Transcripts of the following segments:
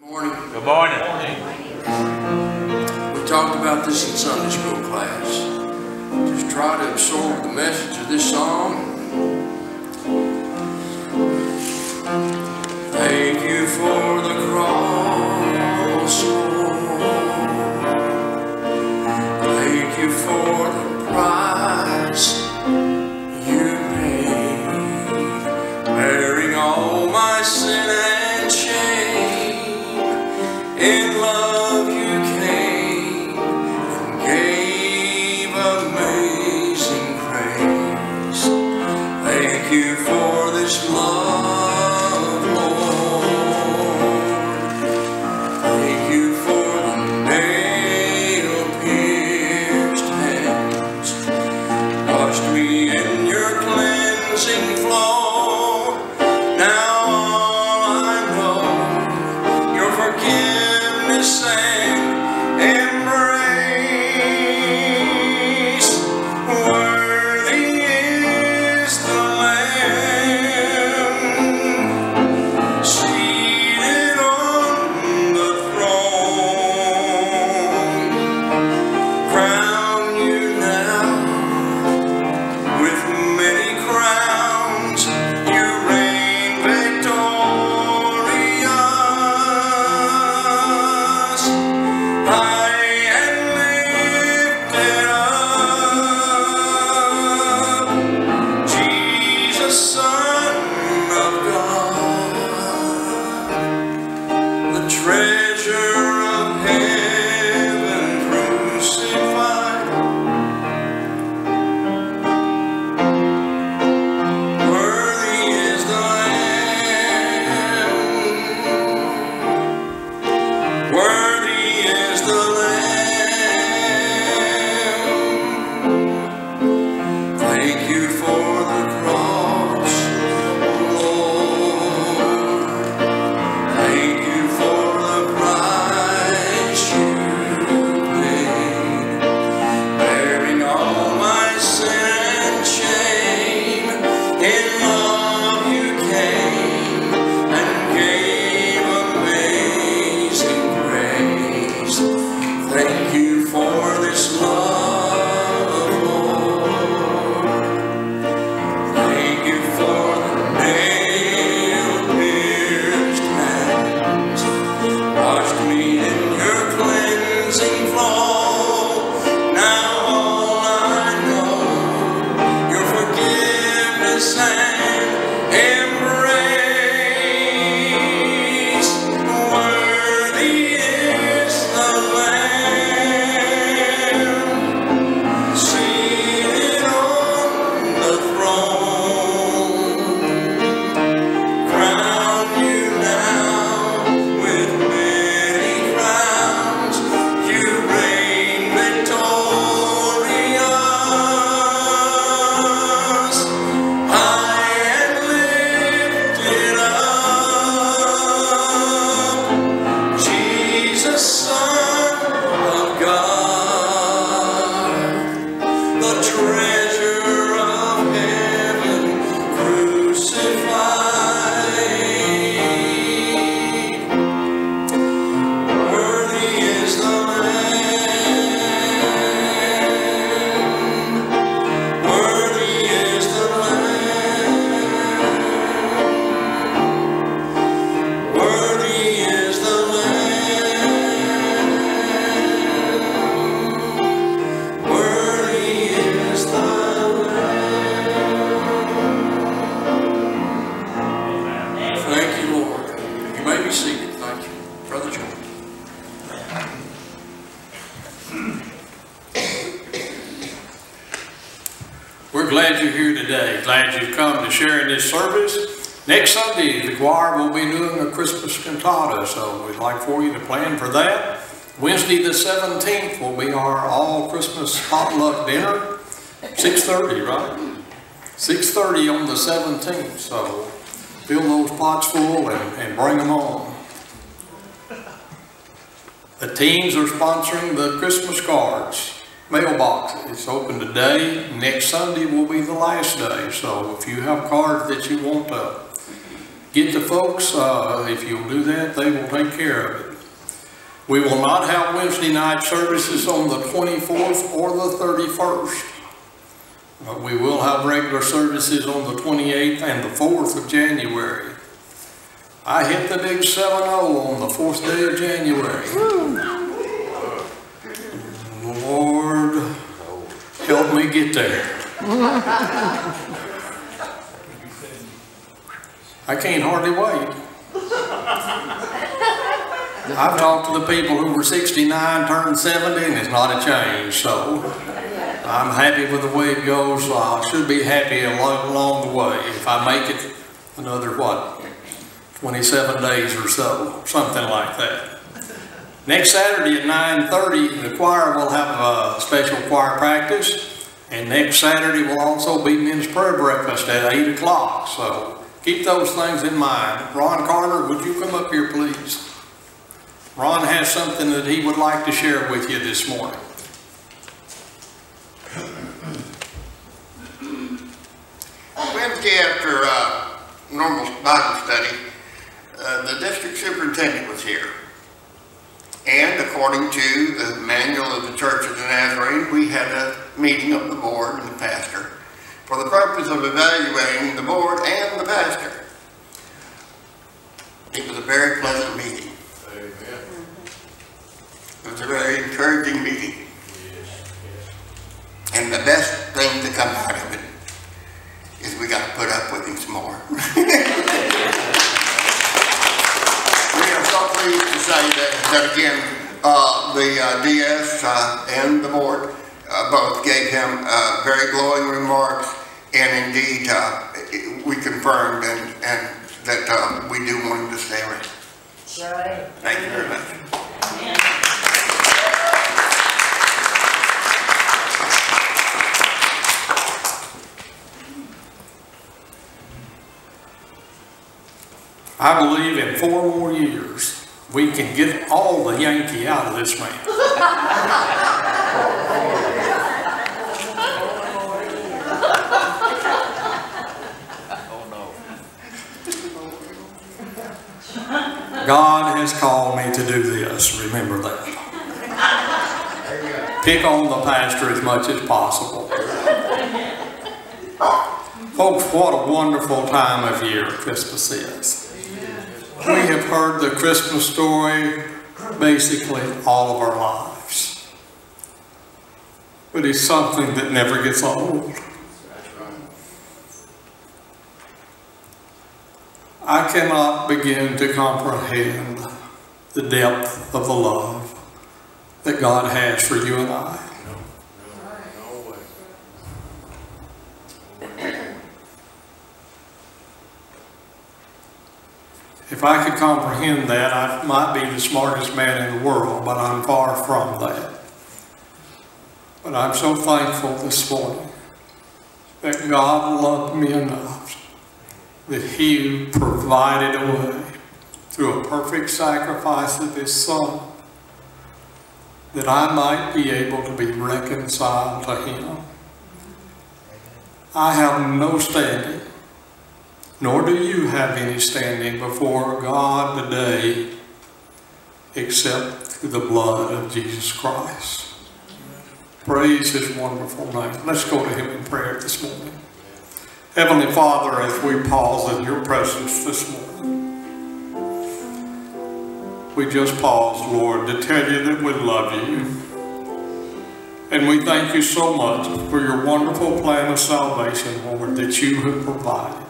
morning. Good morning. Good morning. We talked about this in Sunday school class. Just try to absorb the message of this song. choir will be doing a Christmas cantata, so we'd like for you to plan for that. Wednesday the 17th will be our all Christmas potluck dinner, 6.30, right? 6.30 on the 17th, so fill those pots full and, and bring them on. The teams are sponsoring the Christmas cards mailbox. It's open today. Next Sunday will be the last day. So if you have cards that you want to get the folks, uh, if you'll do that, they will take care of it. We will not have Wednesday night services on the 24th or the 31st. But we will have regular services on the 28th and the 4th of January. I hit the big 7-0 on the 4th day of January. Lord, help me get there. I can't hardly wait. I've talked to the people who were 69, turned 70, and it's not a change, so I'm happy with the way it goes. I should be happy along, along the way. If I make it another, what, 27 days or so, something like that. Next Saturday at 9:30, the choir will have a special choir practice. And next Saturday will also be men's prayer breakfast at 8 o'clock. So keep those things in mind. Ron Carter, would you come up here, please? Ron has something that he would like to share with you this morning. Wednesday after uh, normal Bible study, uh, the district superintendent was here. And according to the manual of the Church of the Nazarene, we had a meeting of the board and the pastor for the purpose of evaluating the board and the pastor. It was a very pleasant meeting. Amen. It was a very encouraging meeting. Yes. And the best thing to come out of it is we got to put up with him some more. We are so pleased to say that, that again, uh, the uh, DS uh, and the board uh, both gave him uh, very glowing remarks, and indeed, uh, we confirmed and, and that uh, we do want him to stay around. Sure. Thank you very much. I believe in four more years, we can get all the Yankee out of this man. God has called me to do this, remember that. Pick on the pastor as much as possible. Folks, what a wonderful time of year Christmas is. We have heard the Christmas story basically all of our lives. But it's something that never gets old. I cannot begin to comprehend the depth of the love that God has for you and I. If I could comprehend that, I might be the smartest man in the world, but I'm far from that. But I'm so thankful this morning that God loved me enough that He provided a way through a perfect sacrifice of His Son that I might be able to be reconciled to Him. I have no standing nor do you have any standing before God today except through the blood of Jesus Christ. Praise His wonderful name. Let's go to Him in prayer this morning. Heavenly Father, as we pause in your presence this morning, we just pause, Lord, to tell you that we love you. And we thank you so much for your wonderful plan of salvation, Lord, that you have provided.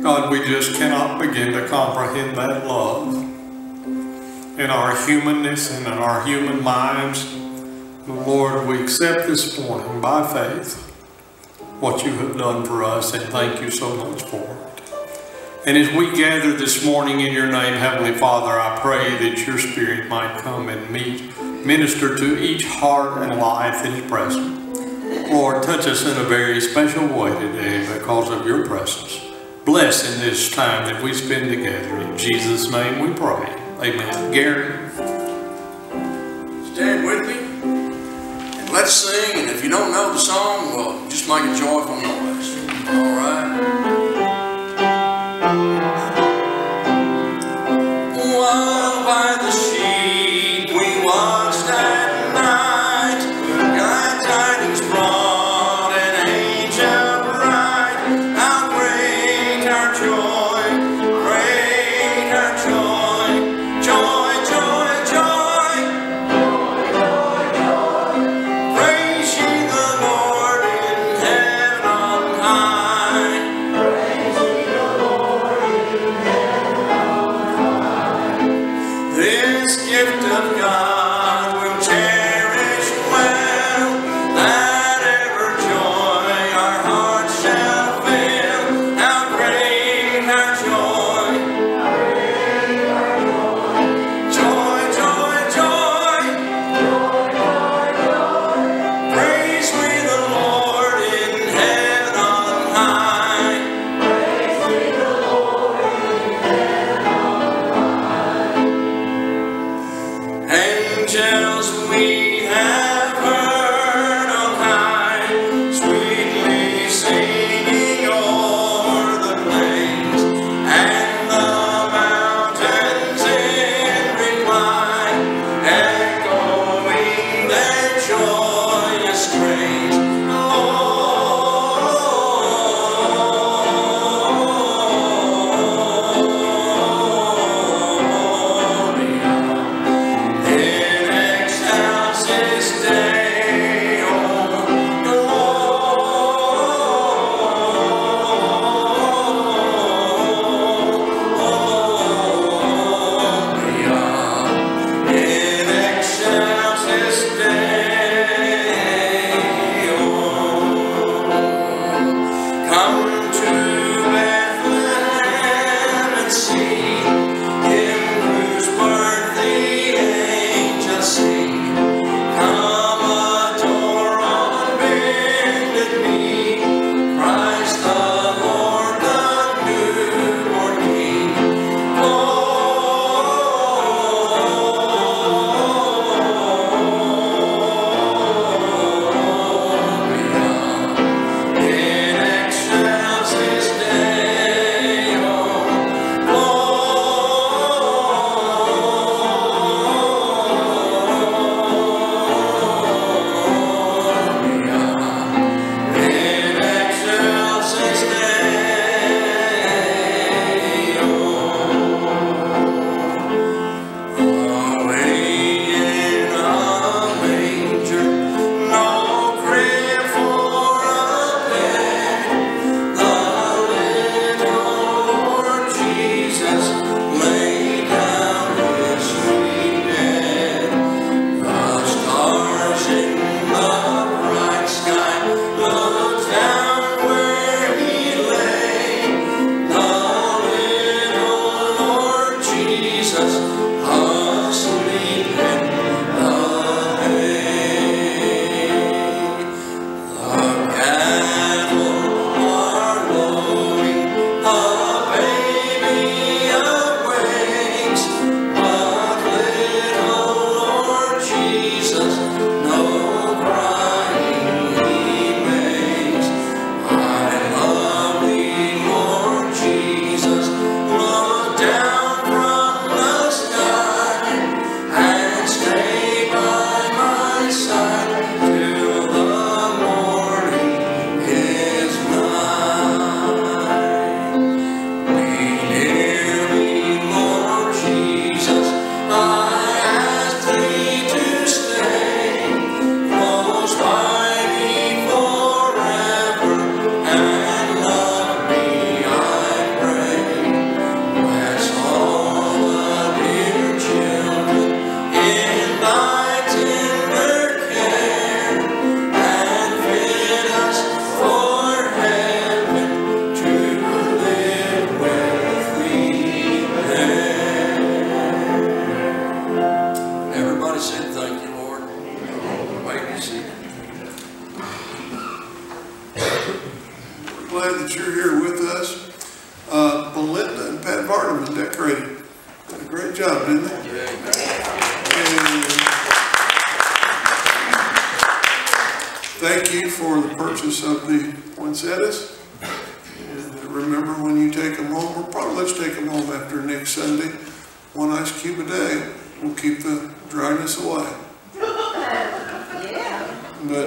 God, we just cannot begin to comprehend that love in our humanness and in our human minds. Lord, we accept this morning by faith what you have done for us and thank you so much for it. And as we gather this morning in your name, Heavenly Father, I pray that your Spirit might come and meet, minister to each heart and life that is present. Lord, touch us in a very special way today because of your presence. Bless in this time that we spend together. In Jesus' name we pray. Amen. Gary. Stand with me let's sing, and if you don't know the song, well, just make it joyful noise. All right?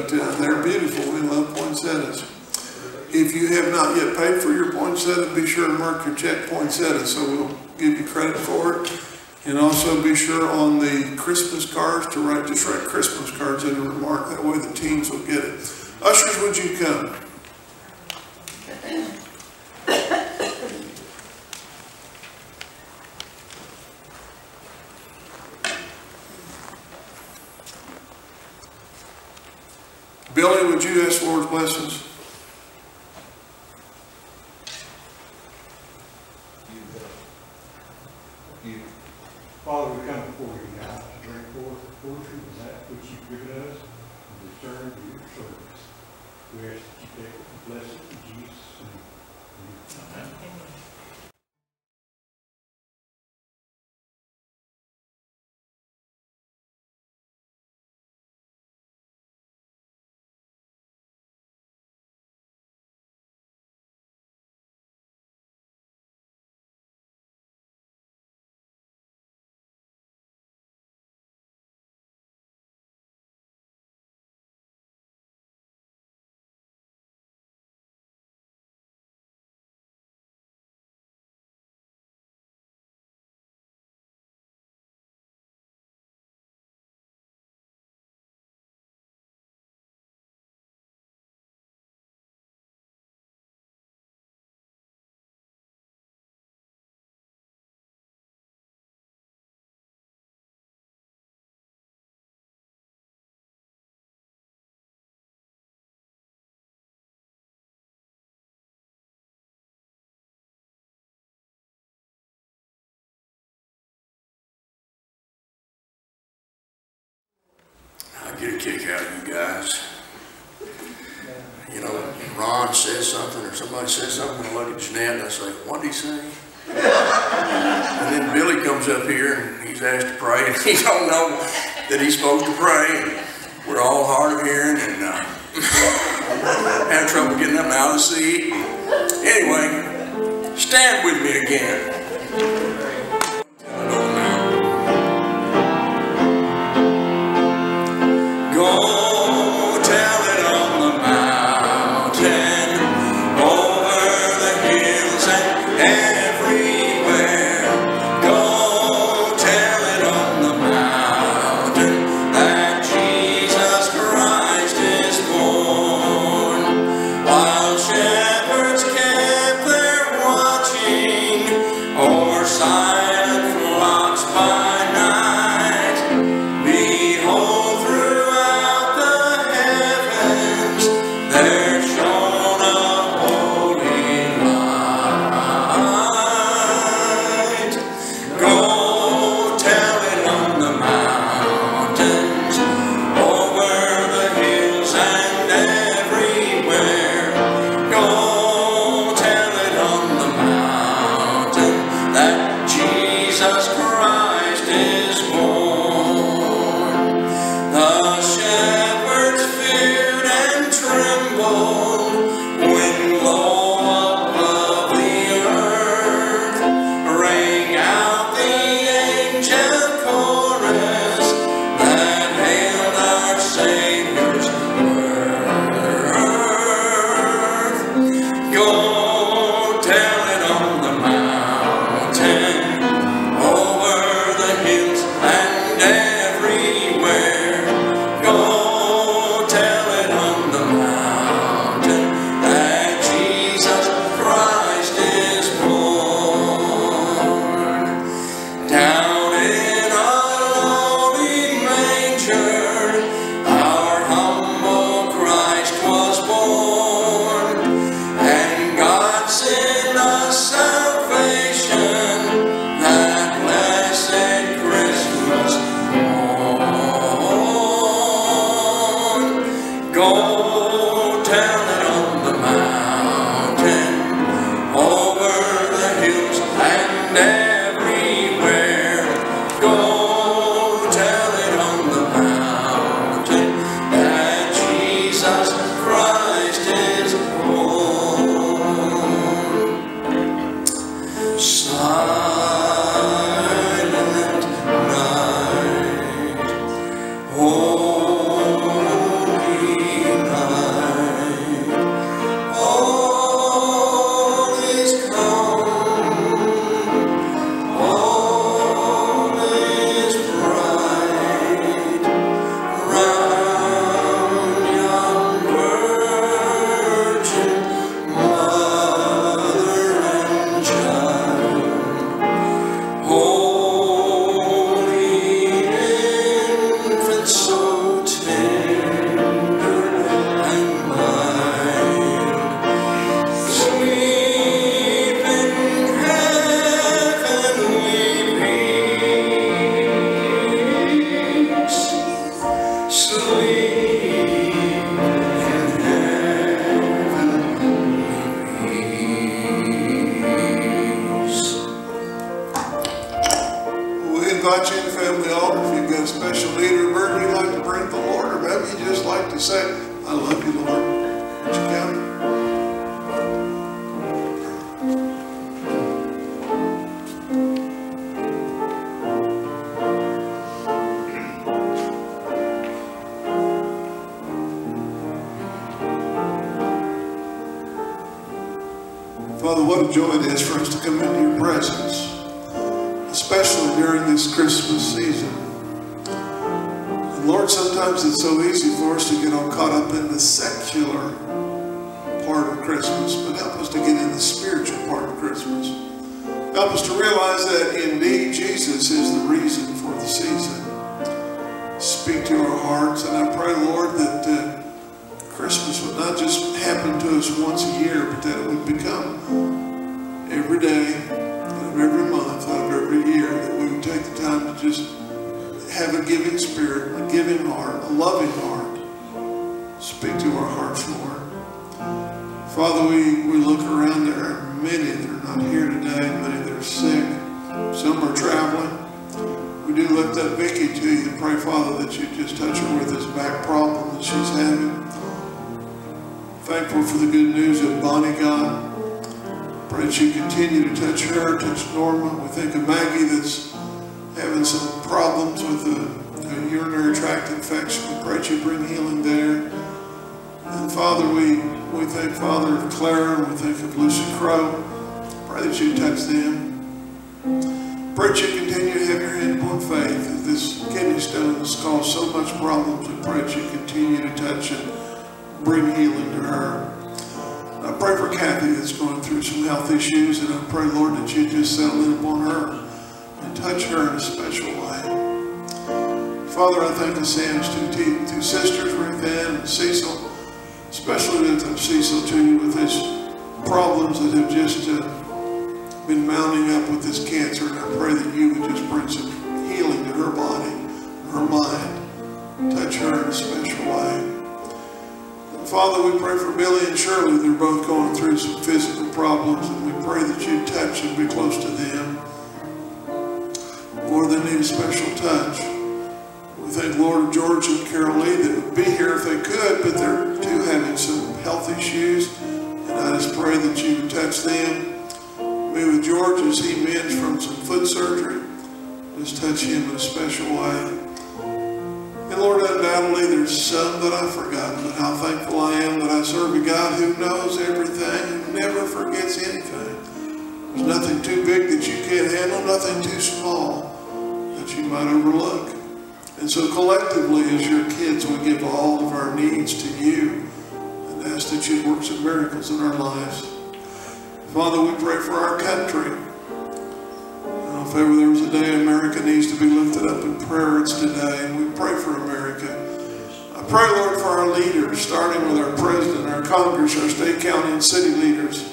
Uh, they're beautiful. We love poinsettias. If you have not yet paid for your poinsettia, be sure to mark your check poinsettia, so we'll give you credit for it. And also be sure on the Christmas cards to write, just write Christmas cards in a remark, that way the teens will get it. Ushers, would you come? Billy, would you ask the Lord's blessings? Get a kick out of you guys. You know, Ron says something or somebody says something, I look at Jeanette and I say, what did he say? And then Billy comes up here and he's asked to pray and he don't know that he's supposed to pray. And We're all hard of hearing and uh, have trouble getting up out of the seat. Anyway, stand with me again. For us to come into your presence, especially during this Christmas season. And Lord, sometimes it's so easy for us to get all caught up in the secular part of Christmas, but help us to get in the spiritual part of Christmas. Help us to realize that indeed Jesus is the reason for the season. Giving spirit, a giving heart, a loving heart. Speak to our hearts, Lord. Father, we, we look around, there are many that are not here today, many that are sick, some are traveling. We do lift up Vicky to you and pray, Father, that you just touch her with this back problem that she's having. Thankful for the good news of Bonnie, God. Pray that you continue to touch her, touch Norma. We think of Maggie that's having some problems with a urinary tract infection. We pray that you bring healing there. And Father, we, we thank Father of Clara, and we think of Lucy Crow. Pray that you touch them. Pray that you continue to have your hand upon faith. This kidney stone has caused so much problems, we pray that you continue to touch and bring healing to her. I pray for Kathy that's going through some health issues, and I pray, Lord, that you just settle in upon her and touch her in a special way. Father, I thank the Sam's two, two sisters, Ruth Ann and Cecil, especially up Cecil to you with his problems that have just uh, been mounting up with this cancer, and I pray that you would just bring some healing to her body, her mind, touch her in a special way. And Father, we pray for Billy and Shirley. They're both going through some physical problems, and we pray that you touch and be close to them. Lord, they need a special touch. We thank Lord George and Carol Lee that would be here if they could, but they're too having some health issues. And I just pray that you would touch them. Be with George as he mends from some foot surgery. Just touch him in a special way. And Lord, undoubtedly there's some that I've forgotten, but how thankful I am that I serve a God who knows everything, who never forgets anything. There's nothing too big that you can't handle, nothing too small that you might overlook. And so collectively as your kids, we give all of our needs to you and ask that you work some miracles in our lives. Father, we pray for our country. Uh, If ever there was a day America needs to be lifted up in prayer, it's today. And we pray for America. I pray, Lord, for our leaders, starting with our president, our Congress, our state, county, and city leaders.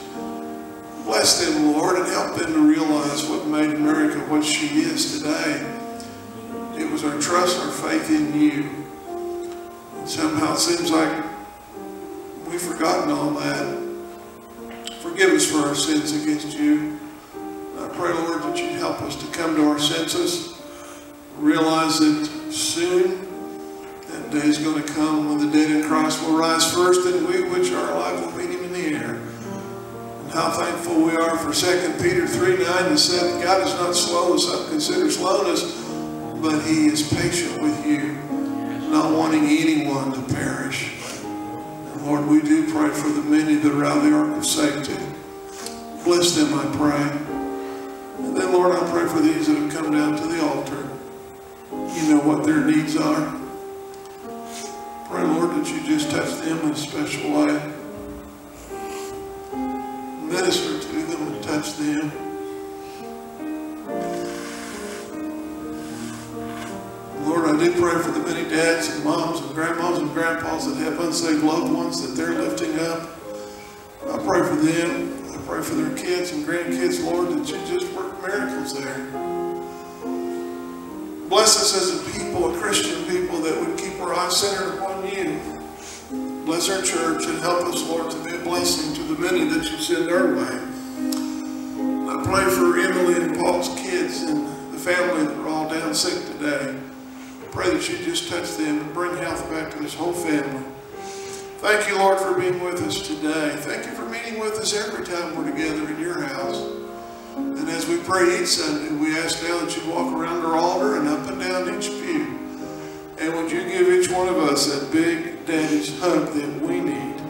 Bless them, Lord, and help them to realize what made America what she is today. It was our trust, our faith in you. And somehow it seems like we've forgotten all that. Forgive us for our sins against you. I pray, Lord, that you'd help us to come to our senses, realize that soon that day is going to come when the dead in Christ will rise first, and we which are alive will meet him in the air. And how thankful we are for 2 Peter 3 9 that said, God is not slow as some consider slowness, but he is patient with you, not wanting anyone to perish. And Lord, we do pray for the many that are out of the ark of safety. Bless them, I pray. And then, Lord, I pray for these that have come down to the altar. You know what their needs are. Pray, Lord, that you just touch them in a special way. Minister to them and touch them. I do pray for the many dads and moms and grandmas and grandpas that have unsaved loved ones that they're lifting up. I pray for them. I pray for their kids and grandkids, Lord, that you just work miracles there. Bless us as a people, a Christian people, that would keep our eyes centered upon you. Bless our church and help us, Lord, to be a blessing to the many that you send our way. I pray for Emily and Paul's kids and the family that are all down sick today. Pray that you just touch them and bring health back to this whole family. Thank you, Lord, for being with us today. Thank you for meeting with us every time we're together in your house. And as we pray each Sunday, we ask now that you walk around our altar and up and down each pew. And would you give each one of us that big daddy's hug that we need?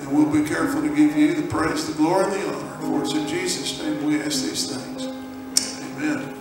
And we'll be careful to give you the praise, the glory, and the honor. For it's in Jesus' name we ask these things. Amen.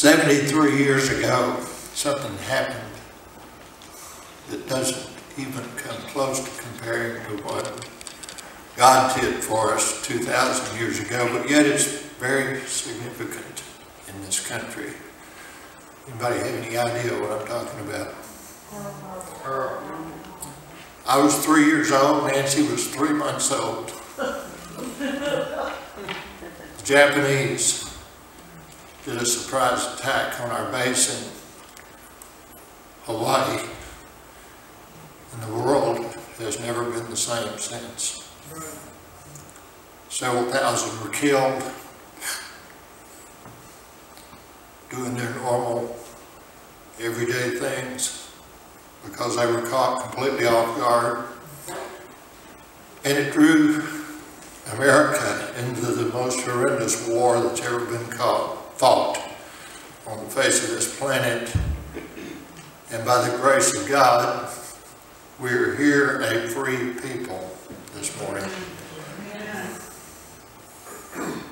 73 years ago, something happened that doesn't even come close to comparing to what God did for us 2,000 years ago, but yet it's very significant in this country. Anybody have any idea what I'm talking about? I was three years old, Nancy was three months old. Japanese did a surprise attack on our base in Hawaii. And the world has never been the same since. Several thousand were killed doing their normal, everyday things because they were caught completely off guard. And it drew America into the most horrendous war that's ever been caught, fought on the face of this planet. And by the grace of God, we're here a free people this morning.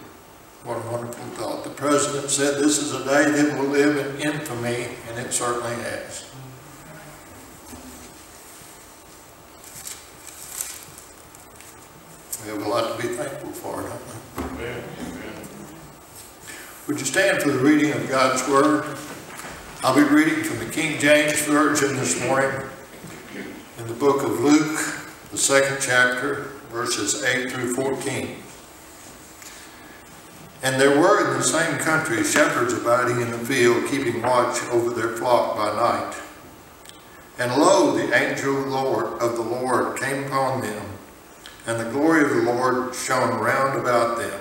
What a wonderful thought. The president said this is a day that will live in infamy, and it certainly has. We have a lot to be thankful for, don't we? Would you stand for the reading of God's Word? I'll be reading from the King James Version this morning in the book of Luke, the second chapter, verses 8 through 14. And there were in the same country shepherds abiding in the field, keeping watch over their flock by night. And lo, the angel of the Lord, of the Lord came upon them, and the glory of the Lord shone round about them,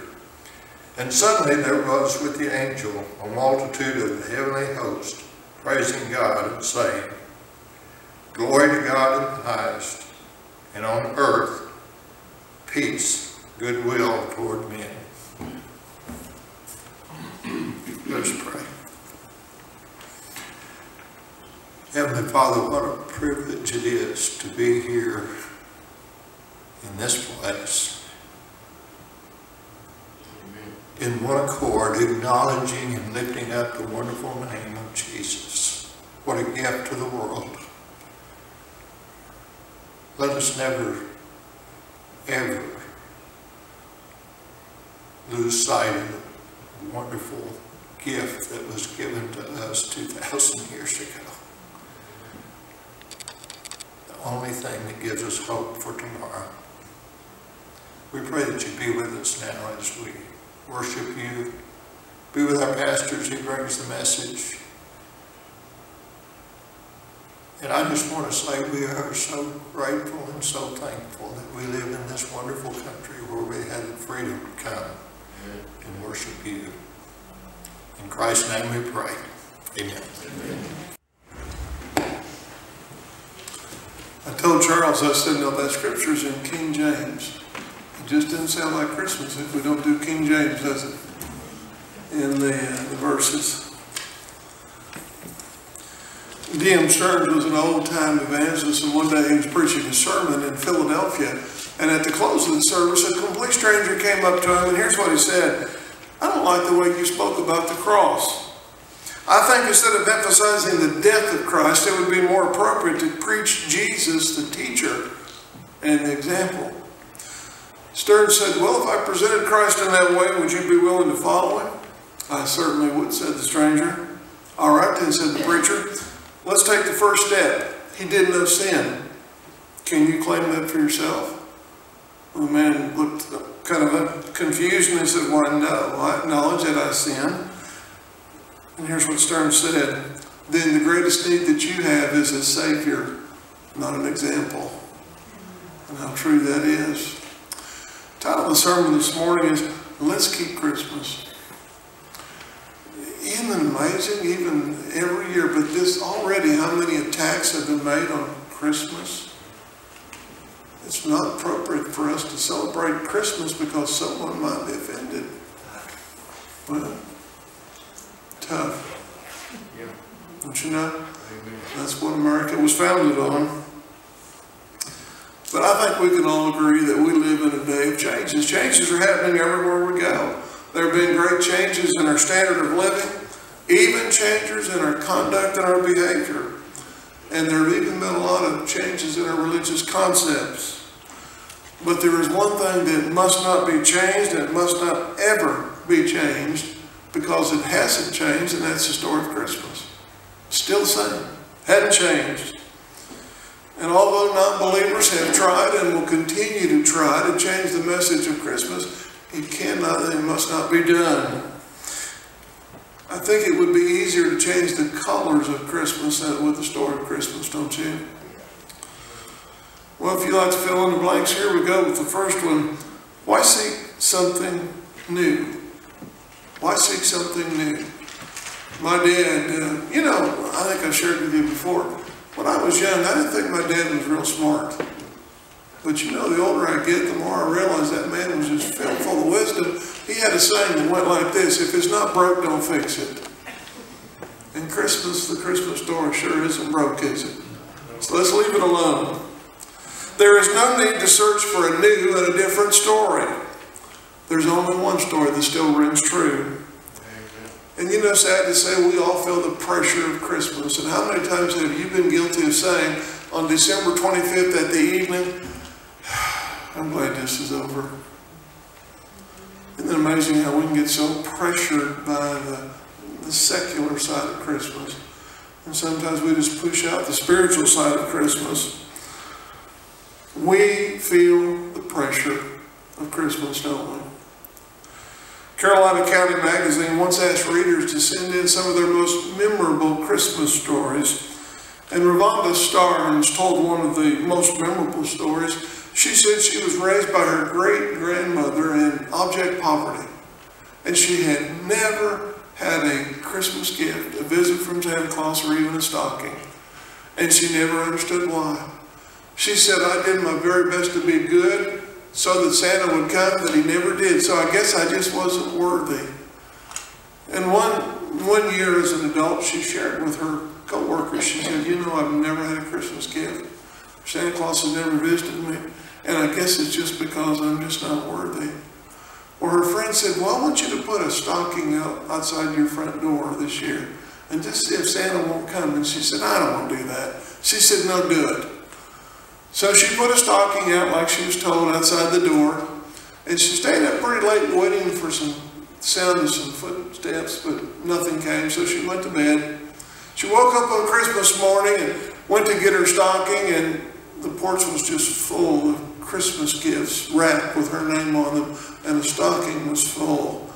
And suddenly there was with the angel a multitude of the heavenly host, praising God and saying, Glory to God in the highest, and on earth peace, goodwill toward men. Let us pray. Heavenly Father, what a privilege it is to be here in this place in one accord, acknowledging and lifting up the wonderful name of Jesus. What a gift to the world. Let us never, ever lose sight of the wonderful gift that was given to us 2,000 years ago. The only thing that gives us hope for tomorrow. We pray that you be with us now as we worship you. Be with our pastors who brings the message. And I just want to say we are so grateful and so thankful that we live in this wonderful country where we have the freedom to come and worship you. In Christ's name we pray. Amen. I told Charles, I said, no, that scripture's in King James. Just doesn't sound like Christmas if we don't do King James, does it? In the, uh, the verses. D.M. Stearns was an old-time evangelist, and one day he was preaching a sermon in Philadelphia, and at the close of the service, a complete stranger came up to him, and here's what he said, I don't like the way you spoke about the cross. I think instead of emphasizing the death of Christ, it would be more appropriate to preach Jesus, the teacher, and the example. Stearns said, well, if I presented Christ in that way, would you be willing to follow him? I certainly would, said the stranger. All right, then, said the preacher. Let's take the first step. He did no sin. Can you claim that for yourself? The man looked kind of confused and said, Why, no. I acknowledge that I sin. And here's what Stern said Then the greatest need that you have is a Savior, not an example. And how true that is. The title of the sermon this morning is Let's Keep Christmas. Isn't it amazing, even every year, but this already, how many attacks have been made on Christmas? It's not appropriate for us to celebrate Christmas because someone might be offended. Well, tough. Yeah. Don't you know? That's what America was founded on. But I think we can all agree that we live in a day of changes. Changes are happening everywhere we go. There have been great changes in our standard of living, even changes in our conduct and our behavior. And there have even been a lot of changes in our religious concepts. But there is one thing that must not be changed, and it must not ever be changed, because it hasn't changed, and that's the story of Christmas. Still the same, hadn't changed. And although non-believers have tried and will continue to try to change the message of Christmas, it cannot and must not be done. I think it would be easier to change the colors of Christmas than with the story of Christmas, don't you? Well, if you'd like to fill in the blanks, here we go with the first one. Why seek something new? Why seek something new? My dad, uh, you know, I think I shared with you before. When I was young, I didn't think my dad was real smart. But you know, the older I get, the more I realize that man was just filled full of wisdom. He had a saying that went like this, if it's not broke, don't fix it. And Christmas, the Christmas story sure isn't broke, is it? So let's leave it alone. There is no need to search for a new and a different story. There's only one story that still rings true. And you know, sad to say, we all feel the pressure of Christmas. And how many times have you been guilty of saying on December 25th at the evening, I'm glad this is over. Isn't it amazing how we can get so pressured by the, the secular side of Christmas? And sometimes we just push out the spiritual side of Christmas. We feel the pressure of Christmas, don't we? Carolina Country Magazine once asked readers to send in some of their most memorable Christmas stories. And Ravonda Starnes told one of the most memorable stories. She said she was raised by her great grandmother in object poverty. And she had never had a Christmas gift, a visit from Santa Claus, or even a stocking. And she never understood why. She said, I did my very best to be good so that Santa would come, but he never did. So I guess I just wasn't worthy. And one, one year as an adult, she shared with her co-workers, she said, you know, I've never had a Christmas gift. Santa Claus has never visited me. And I guess it's just because I'm just not worthy. Or her friend said, well, I want you to put a stocking out outside your front door this year and just see if Santa won't come. And she said, I don't want to do that. She said, no, do it. So she put a stocking out like she was told outside the door. And she stayed up pretty late waiting for some sound of some footsteps, but nothing came. So she went to bed. She woke up on Christmas morning and went to get her stocking and the porch was just full of Christmas gifts wrapped with her name on them and the stocking was full.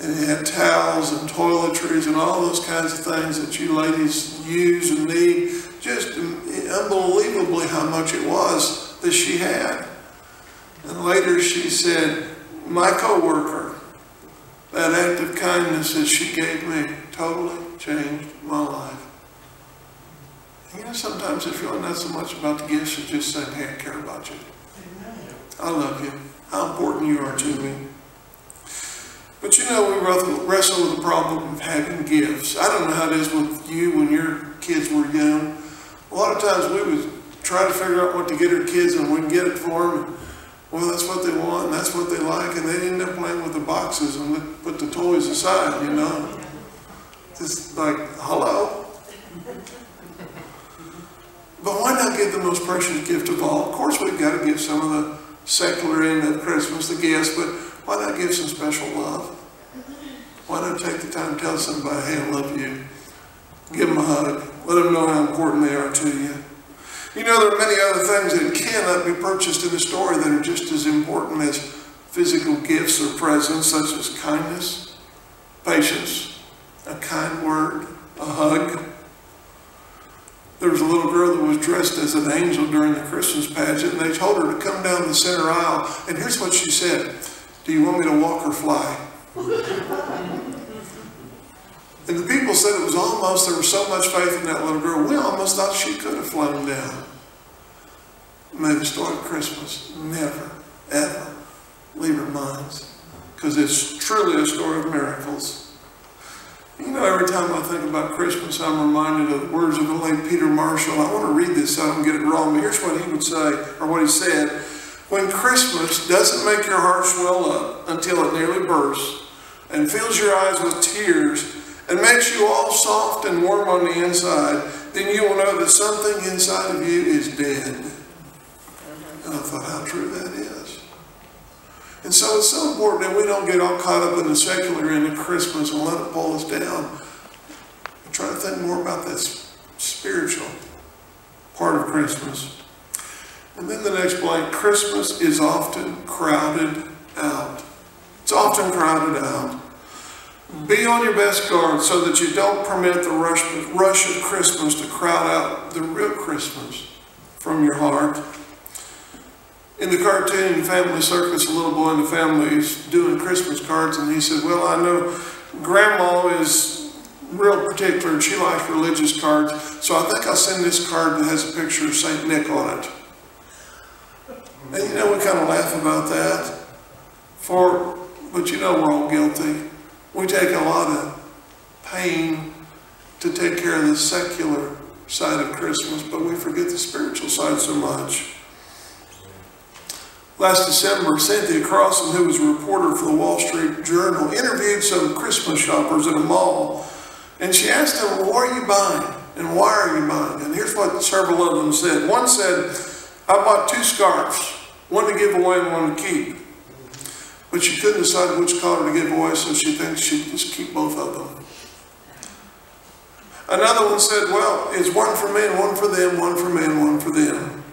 And it had towels and toiletries and all those kinds of things that you ladies use and need. Just unbelievably how much it was that she had. And later she said, my coworker, that act of kindness that she gave me totally changed my life. And you know, sometimes it's really not so much about the gifts as just saying, hey, I care about you. I love you. How important you are to me. But you know, we wrestle with the problem of having gifts. I don't know how it is with you when your kids were young. A lot of times we would try to figure out what to get our kids and we'd get it for them. Well, that's what they want and that's what they like. And they end up playing with the boxes and put the toys aside, you know. Just like, hello? But why not give the most precious gift of all? Of course, we've got to give some of the secular end of Christmas, the gifts, but why not give some special love? Why not take the time to tell somebody, hey, I love you? Give them a hug. Let them know how important they are to you. You know, there are many other things that cannot be purchased in the store that are just as important as physical gifts or presents, such as kindness, patience, a kind word, a hug. There was a little girl that was dressed as an angel during the Christmas pageant, and they told her to come down the center aisle. And here's what she said Do you want me to walk or fly? And the people said it was almost, there was so much faith in that little girl, we almost thought she could have flown down. May the story of Christmas never, ever leave our minds. Because it's truly a story of miracles. You know, every time I think about Christmas, I'm reminded of the words of the late Peter Marshall. I want to read this so I don't get it wrong, but here's what he would say, or what he said. When Christmas doesn't make your heart swell up until it nearly bursts and fills your eyes with tears and makes you all soft and warm on the inside, then you will know that something inside of you is dead. And I thought how true that is. And so it's so important that we don't get all caught up in the secular end of Christmas and let it pull us down. But try to think more about that s- spiritual part of Christmas. And then the next blank, Christmas is often crowded out. It's often crowded out. Be on your best guard so that you don't permit the rush, rush of Christmas to crowd out the real Christmas from your heart. In the cartoon Family Circus, a little boy in the family is doing Christmas cards, and he said, Well, I know Grandma is real particular, and she likes religious cards, so I think I'll send this card that has a picture of St. Nick on it. And you know, we kind of laugh about that. For, but you know, we're all guilty. We take a lot of pain to take care of the secular side of Christmas, but we forget the spiritual side so much. Last December, Cynthia Crossen, who was a reporter for the Wall Street Journal, interviewed some Christmas shoppers at a mall, and she asked them, well, what are you buying? And why are you buying? And here's what several of them said. One said, I bought two scarves, one to give away and one to keep. But she couldn't decide which color to give away, so she thinks she'd just keep both of them. Another one said, well, it's one for men, one for them, one for men, one for them.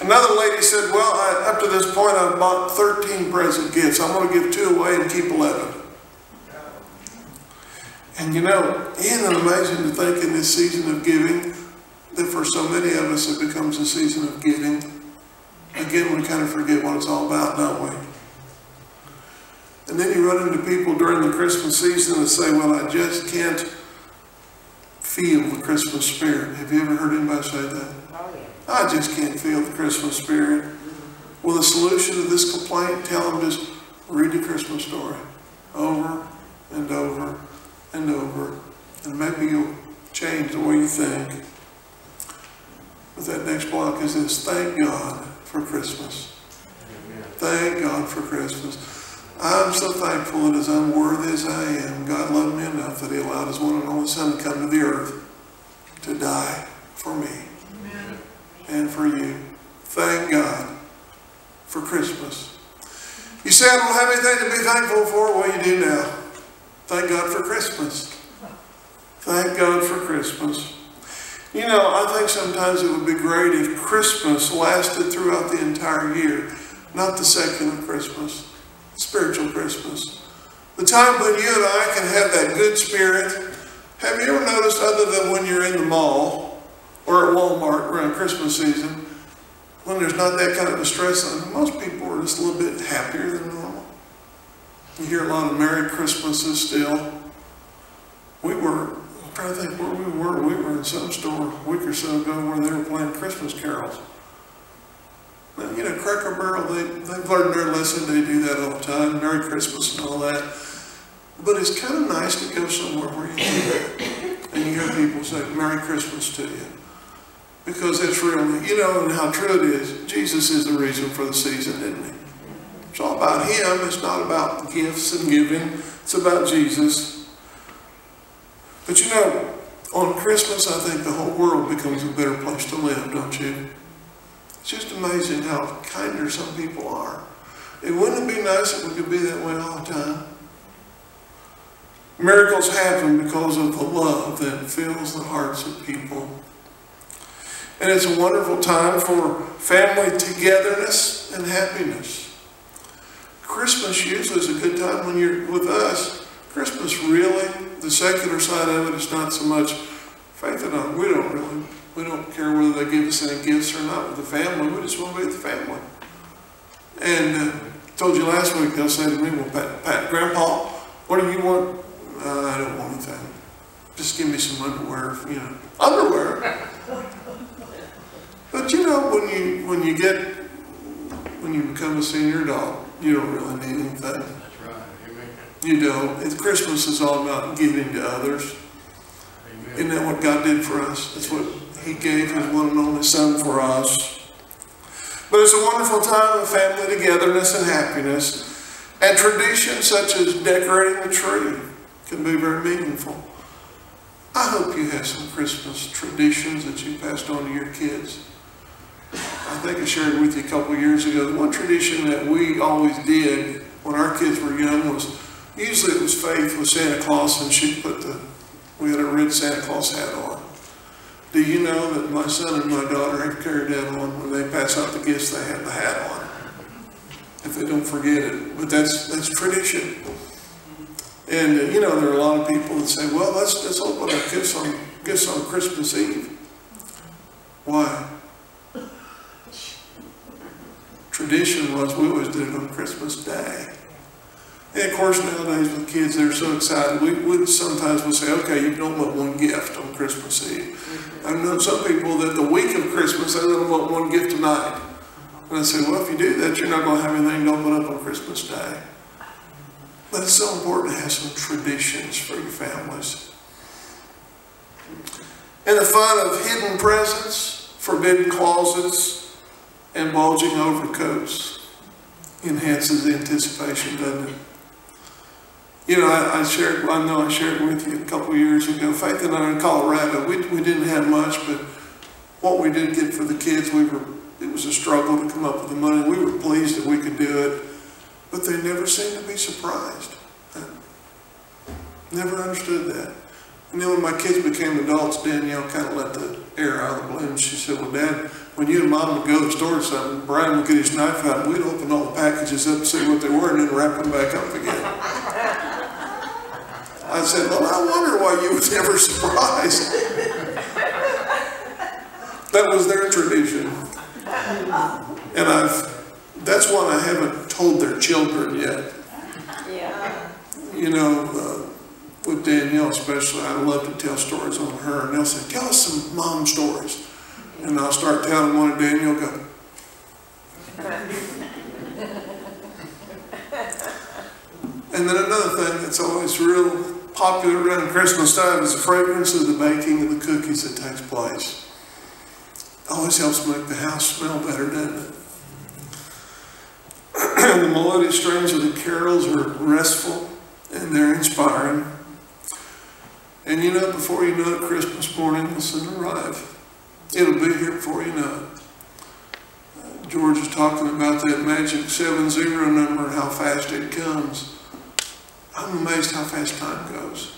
Another lady said, well, I, up to this point, I've bought 13 present gifts. I'm going to give two away and keep 11. And you know, isn't it amazing to think in this season of giving that for so many of us it becomes a season of giving? Again, we kind of forget what it's all about, don't we? And then you run into people during the Christmas season that say, well, I just can't feel the Christmas spirit. Have you ever heard anybody say that? Oh, I just can't feel the Christmas spirit. Well, the solution to this complaint, tell them just read the Christmas story over and over and over, and maybe you'll change the way you think. But that next block is this, thank God for Christmas. Thank God for Christmas. I'm so thankful that as unworthy as I am, God loved me enough that He allowed His one and only Son to come to the earth to die for me and for you. Thank God for Christmas. You say I don't have anything to be thankful for? What Well, you do now. Thank God for Christmas. Thank God for Christmas. You know, I think sometimes it would be great if Christmas lasted throughout the entire year, not the secular Christmas, spiritual Christmas. The time when you and I can have that good spirit. Have you ever noticed, other than when you're in the mall or at Walmart around Christmas season, when there's not that kind of a stress on, most people are just a little bit happier than normal. You hear a lot of Merry Christmases still. We were, I'm trying to think where we were. We were in some store a week or so ago where they were playing Christmas carols. You know, Cracker Barrel, they, they've learned their lesson. They do that all the time. Merry Christmas and all that. But it's kind of nice to go somewhere where you do that. And you hear people say, Merry Christmas to you. Because it's really, you know, and how true it is. Jesus is the reason for the season, isn't he? It's all about him. It's not about gifts and giving. It's about Jesus. But you know, on Christmas, I think the whole world becomes a better place to live, don't you? Just amazing how kinder some people are. It wouldn't be nice if we could be that way all the time? Miracles happen because of the love that fills the hearts of people. And it's a wonderful time for family togetherness and happiness. Christmas usually is a good time when you're with us. Christmas really, the secular side of it is not so much faith all. We don't really, we don't care whether they give us any gifts or not with the family. We just want to be with the family. And uh, told you last week, they'll say to me, well, Pat, Pat Grandpa, what do you want? Uh, I don't want anything. Just give me some underwear, you know. Underwear? But you know, when you when you get when you become a senior adult, you don't really need anything. That's right. Amen. You don't. And Christmas is all about giving to others. Amen. Isn't that what God did for us? That's what He gave His one and only Son for us. But it's a wonderful time of family togetherness and happiness. And traditions such as decorating the tree can be very meaningful. I hope you have some Christmas traditions that you passed on to your kids. I think I shared with you a couple years ago, one tradition that we always did when our kids were young was, usually it was Faith with Santa Claus and she'd put the, we had a red Santa Claus hat on. Do you know that my son and my daughter have carried that on when they pass out the gifts, they have the hat on? If they don't forget it, but that's, that's tradition. And, uh, you know, there are a lot of people that say, well, let's, let's open our gifts on, gifts on Christmas Eve. Why? Tradition was we always did it on Christmas Day. And of course, nowadays with kids, they're so excited. We would sometimes will say, okay, you only want one gift on Christmas Eve. Mm-hmm. I've known some people that the week of Christmas, they only want one gift tonight. And I say, well, if you do that, you're not going to have anything to open up on Christmas Day. But it's so important to have some traditions for your families. And the fun of hidden presents, forbidden closets, and bulging overcoats enhances the anticipation, doesn't it? You know, I, I shared, I know I shared with you a couple years ago, Faith and I in Colorado, we, we didn't have much, but what we did get for the kids, we were, it was a struggle to come up with the money. We were pleased that we could do it, but they never seemed to be surprised. I never understood that. And then when my kids became adults, Danielle kind of let the air out of the balloon. She said, well, Dad, when you and Mom would go to the store or something, Brian would get his knife out and we'd open all the packages up, and see what they were, and then wrap them back up again. I said, well, I wonder why you was never surprised. that was their tradition. And I've, that's one I haven't told their children yet. Yeah. You know, uh, with Danielle especially, I love to tell stories on her, and they'll say, tell us some mom stories. And I'll start telling one, and Danielle go, And then another thing that's always real popular around Christmas time is the fragrance of the baking of the cookies that takes place. Always helps make the house smell better, doesn't it? the melodic strains of the carols are restful and they're inspiring. And you know, before you know it, Christmas morning will soon arrive. It'll be here before you know it. Uh, George is talking about that magic seven zero number and how fast it comes. I'm amazed how fast time goes.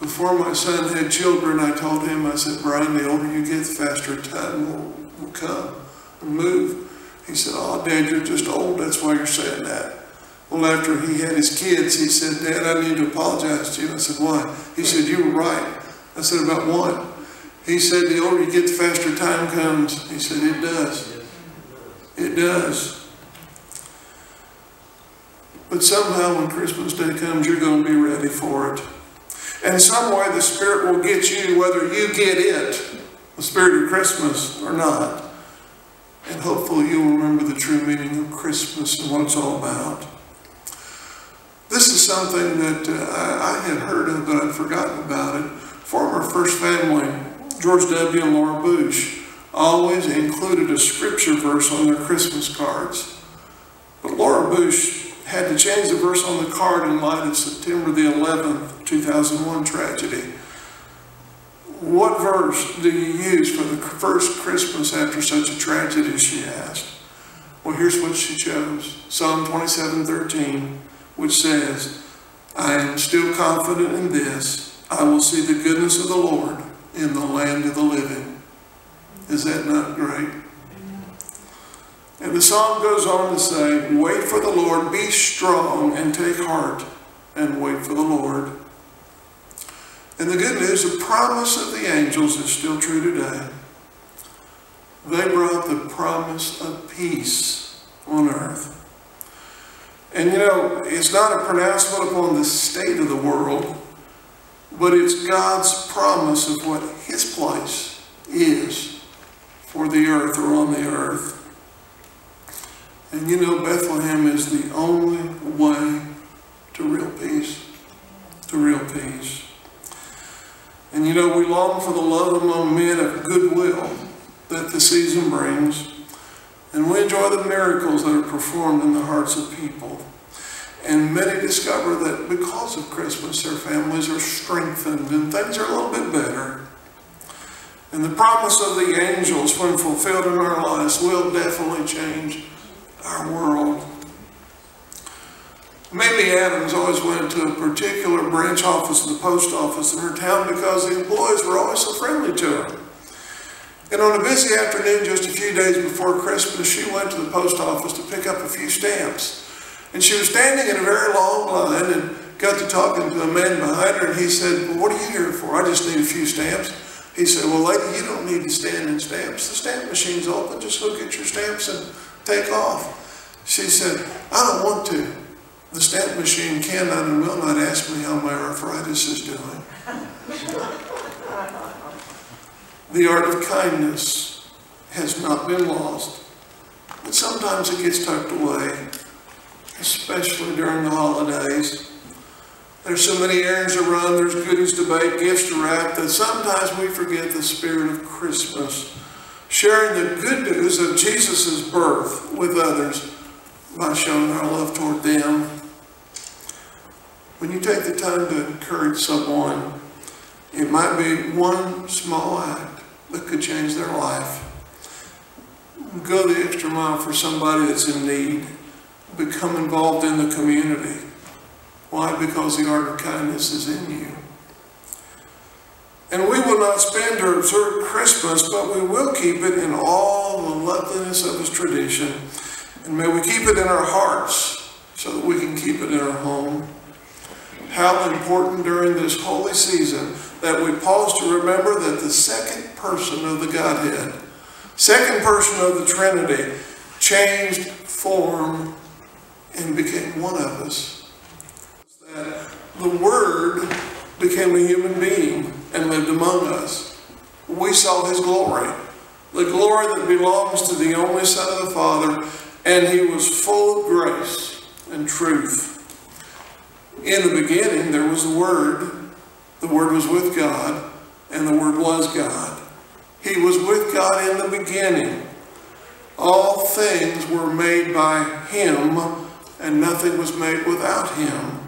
Before my son had children, I told him, I said, Brian, the older you get, the faster time will, will come and move. He said, oh, Dad, you're just old. That's why you're saying that. Well, after he had his kids, he said, Dad, I need to apologize to you. I said, why? He said, you were right. I said, about what? He said, the older you get, the faster time comes. He said, it does. It does. But somehow when Christmas Day comes, you're going to be ready for it. And some way the Spirit will get you whether you get it, the Spirit of Christmas, or not. And hopefully you'll remember the true meaning of Christmas and what it's all about. This is something that uh, I, I had heard of, but I'd forgotten about it. Former First Family, George W. and Laura Bush, always included a scripture verse on their Christmas cards. But Laura Bush had to change the verse on the card in light of September the 11th, 2001 tragedy. What verse do you use for the first Christmas after such a tragedy, she asked. Well, here's what she chose. Psalm 27, 13, which says, I am still confident in this. I will see the goodness of the Lord in the land of the living. Is that not great? And the psalm goes on to say, Wait for the Lord, be strong and take heart, and wait for the Lord. And the good news, the promise of the angels is still true today. They brought the promise of peace on earth. And you know, it's not a pronouncement upon the state of the world, but it's God's promise of what His place is for the earth or on the earth. And you know, Bethlehem is the only way to real peace. To real peace. And you know, we long for the love among men of goodwill that the season brings. And we enjoy the miracles that are performed in the hearts of people. And many discover that because of Christmas, their families are strengthened and things are a little bit better. And the promise of the angels, when fulfilled in our lives, will definitely change our world. Mamie Adams always went to a particular branch office of the post office in her town because the employees were always so friendly to her. And on a busy afternoon, just a few days before Christmas, she went to the post office to pick up a few stamps. And she was standing in a very long line and got to talking to a man behind her, and he said, Well, what are you here for? I just need a few stamps. He said, Well, lady, you don't need to stand in stamps. The stamp machine's open. Just go get your stamps and take off. She said, I don't want to. The stamp machine cannot and will not ask me how my arthritis is doing. The art of kindness has not been lost, but sometimes it gets tucked away, especially during the holidays. There's so many errands to run, there's goodies to bake, gifts to wrap, that sometimes we forget the spirit of Christmas, sharing the good news of Jesus' birth with others by showing our love toward them. When you take the time to encourage someone, it might be one small act that could change their life. Go the extra mile for somebody that's in need. Become involved in the community. Why? Because the art of kindness is in you. And we will not spend or observe Christmas, but we will keep it in all the loveliness of its tradition. And may we keep it in our hearts so that we can keep it in our home. How important during this holy season that we pause to remember that the second person of the Godhead, second person of the Trinity, changed form and became one of us. That the Word became a human being and lived among us. We saw His glory, the glory that belongs to the only Son of the Father, and He was full of grace and truth. In the beginning, there was the Word. The Word was with God, and the Word was God. He was with God in the beginning. All things were made by Him, and nothing was made without Him.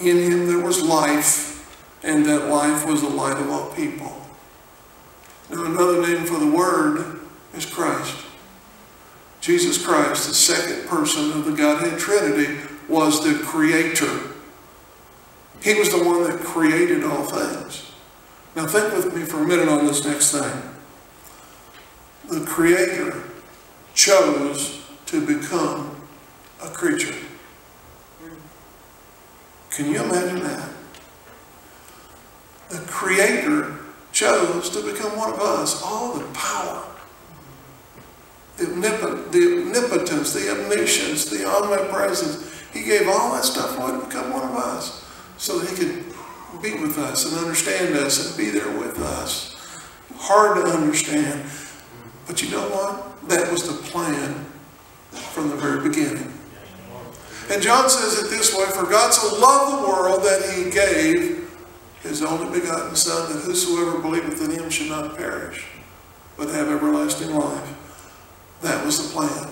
In Him there was life, and that life was the light of all people. Now, another name for the Word is Christ. Jesus Christ, the second person of the Godhead Trinity, was the Creator. He was the one that created all things. Now think with me for a minute on this next thing. The Creator chose to become a creature. Can you imagine that? The Creator chose to become one of us. All the power, the, omnip- the omnipotence, the omniscience, the omnipresence. He gave all that stuff away to become one of us so that he could be with us and understand us and be there with us. Hard to understand. But you know what? That was the plan from the very beginning. And John says it this way, For God so loved the world that he gave his only begotten Son, that whosoever believeth in him should not perish, but have everlasting life. That was the plan,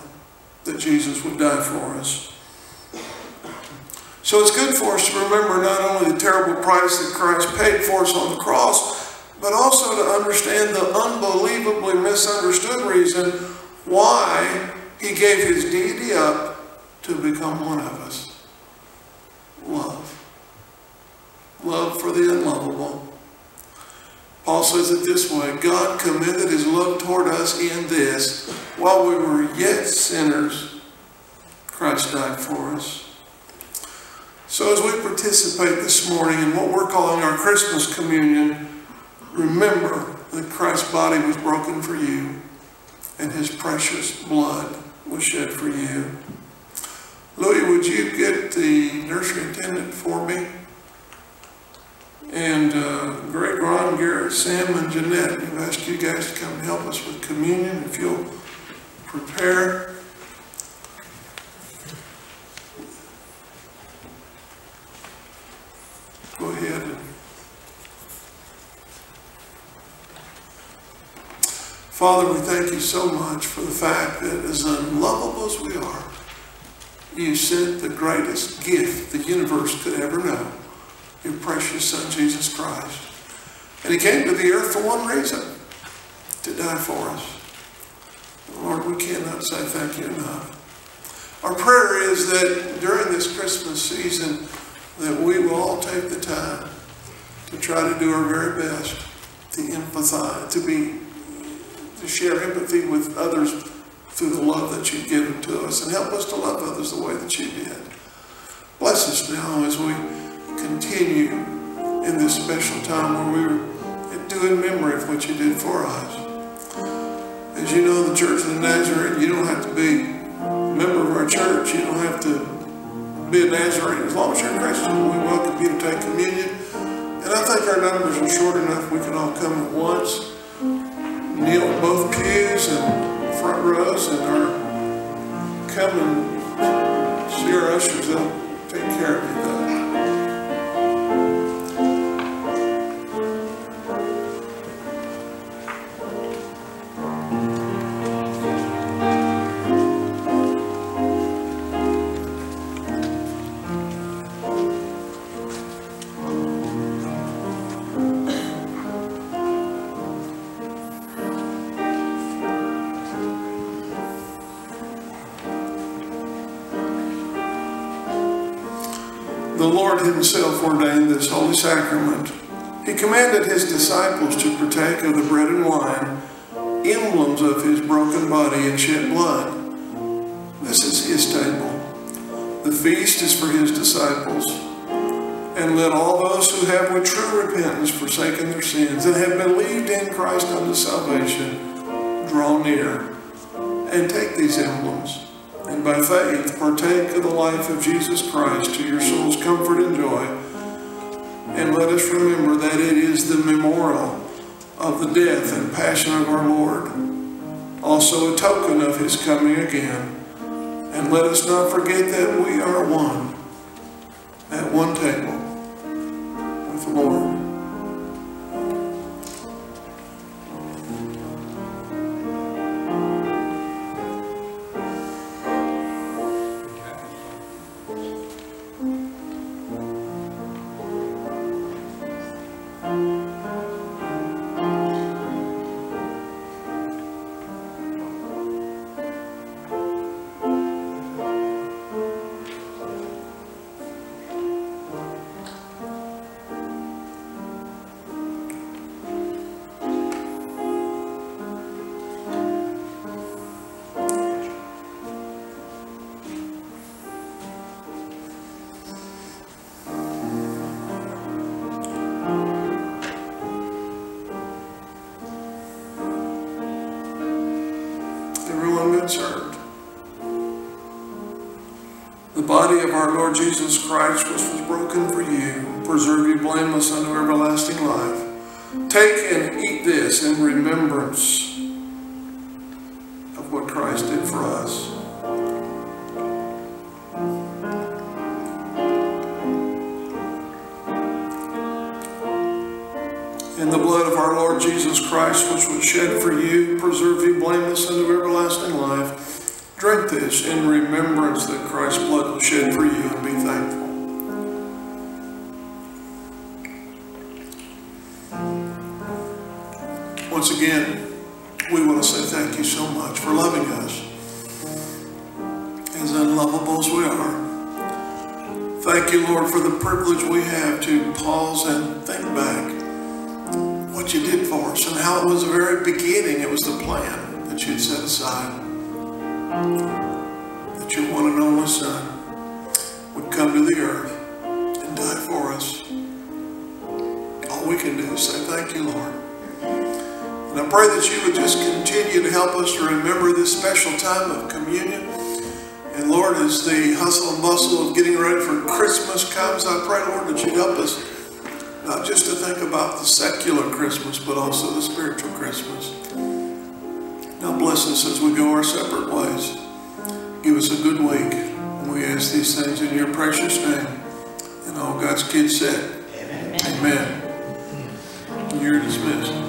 that Jesus would die for us. So it's good for us to remember not only the terrible price that Christ paid for us on the cross, but also to understand the unbelievably misunderstood reason why he gave his deity up to become one of us. Love. Love for the unlovable. Paul says it this way God commended his love toward us in this while we were yet sinners, Christ died for us. So, as we participate this morning in what we're calling our Christmas communion, remember that Christ's body was broken for you and his precious blood was shed for you. Louis, would you get the nursery attendant for me? And uh, Greg, Ron, Garrett, Sam, and Jeanette, we've asked you guys to come help us with communion if you'll prepare. Go ahead. Father, we thank you so much for the fact that as unlovable as we are, you sent the greatest gift the universe could ever know, your precious Son, Jesus Christ. And he came to the earth for one reason, to die for us. Lord, we cannot say thank you enough. Our prayer is that during this Christmas season, that we will all take the time to try to do our very best to empathize, to be, to share empathy with others through the love that you've given to us, and help us to love others the way that you did. Bless us now as we continue in this special time where we do in memory of what you did for us. As you know, the Church of the Nazarene, you don't have to be a member of our church. You don't have to be a Nazarene. As long as you're a Christian, we welcome you to take communion. And I think our numbers are short enough we can all come at once, kneel both pews and front rows, and come and see our ushers. They'll take care of you. Though. The Lord himself ordained this holy sacrament. He commanded his disciples to partake of the bread and wine, emblems of his broken body and shed blood. This is his table. The feast is for his disciples. And let all those who have with true repentance forsaken their sins and have believed in Christ unto salvation draw near and take these emblems and by faith partake of the life of Jesus Christ to your soul's comfort and joy. And let us remember that it is the memorial of the death and passion of our Lord, also a token of his coming again. And let us not forget that we are one at one table with the Lord. Body of our Lord Jesus Christ, which was broken for you, preserve you blameless unto everlasting life. Take and eat this in remembrance of what Christ did for us. In the blood of our Lord Jesus Christ, which was shed for you, preserve you blameless unto everlasting Drink this in remembrance that Christ's blood was shed for you, time of communion. And Lord, as the hustle and bustle of getting ready for Christmas comes, I pray, Lord, that you'd help us not just to think about the secular Christmas, but also the spiritual Christmas. Now bless us as we go our separate ways. Give us a good week. And we ask these things in your precious name. And all God's kids said, Amen. Amen. You're dismissed.